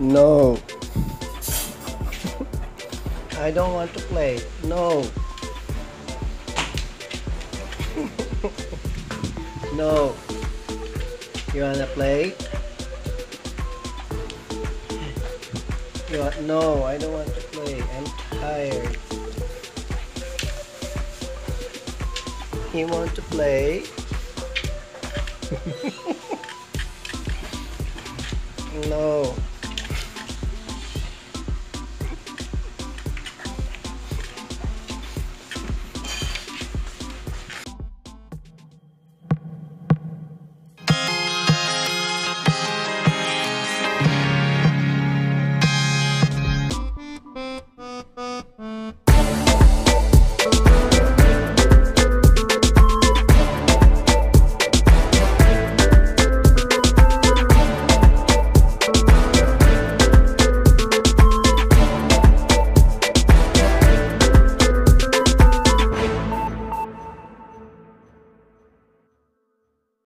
No. I don't want to play. No. no. You wanna play? You want, no, I don't want to play. I'm tired. He want to play? no.